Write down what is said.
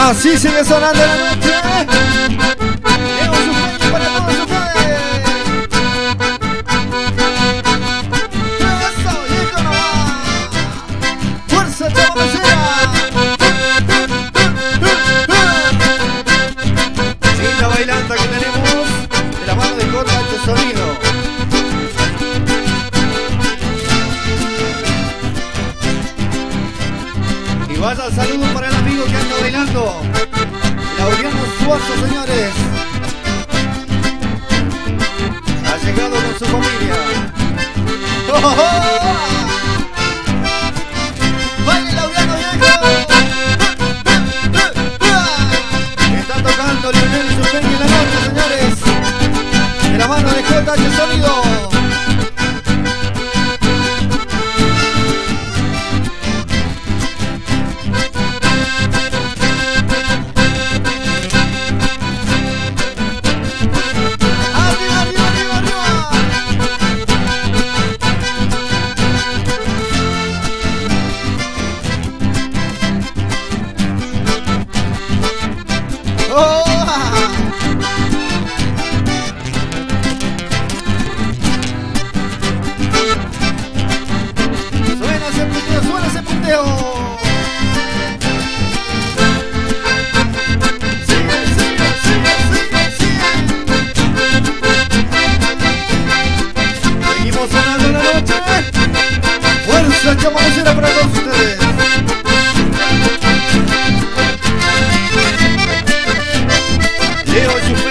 Así sigue sonando la noche. Vaya saludo para el amigo que anda bailando. Laureano Suazo, señores. Ha llegado con su familia. ¡Oh, oh, oh! ¡Baile Laureano viejo! Está tocando Lionel Suspeñi en la noche, señores. De la mano de JH Sonido. música mais gira todos vocês. E hoje